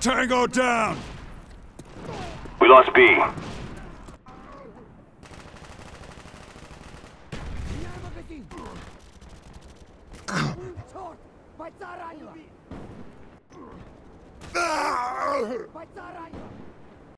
Tango down! We lost B. Меняю магазин! Ah!